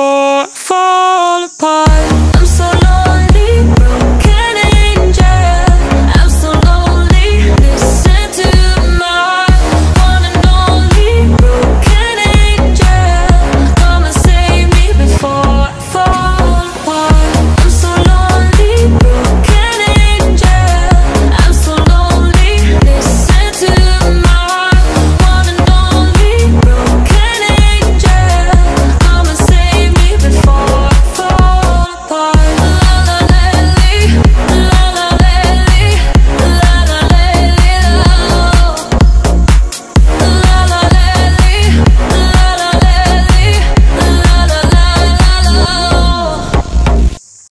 fall, fall apart. I'm